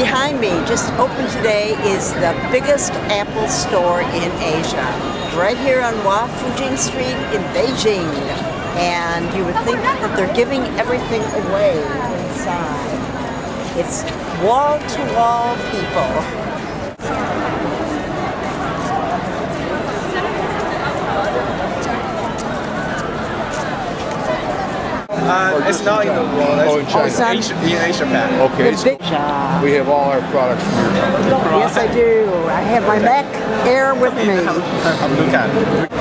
Behind me, just opened today, is the biggest Apple store in Asia. Right here on Wangfujing Street in Beijing. And you would think that they're giving everything away inside. It's wall to wall people. Uh, it's not in the world. Oh, in It's China. it's Asia, in Asia Pac. Okay, so we have all our products from your company. Yes, I do. I have my Mac Air with me. I'm Luca.